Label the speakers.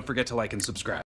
Speaker 1: Don't forget to like and subscribe.